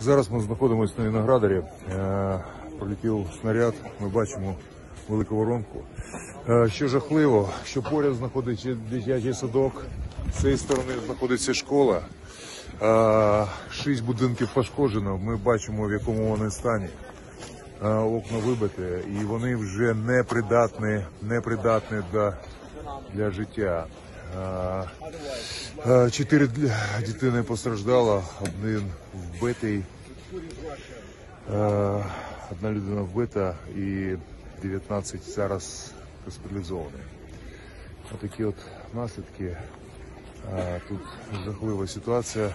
Зараз ми знаходимося на виноградарі. Е, Пролетів снаряд, ми бачимо велику воронку. Е, Що жахливо, що поряд знаходиться дитячий садок, з цієї сторони знаходиться школа. Е, Шість будинків пошкоджено. Ми бачимо, в якому вони стані. Окна вибиті, і вони вже не придатні, не придатні для життя. Е, Чотири д- дитини постраждало, один вбитий. Е, Одна людина вбита і 19 зараз госпіталізовані. Отакі от наслідки. Е, Тут жахлива ситуація.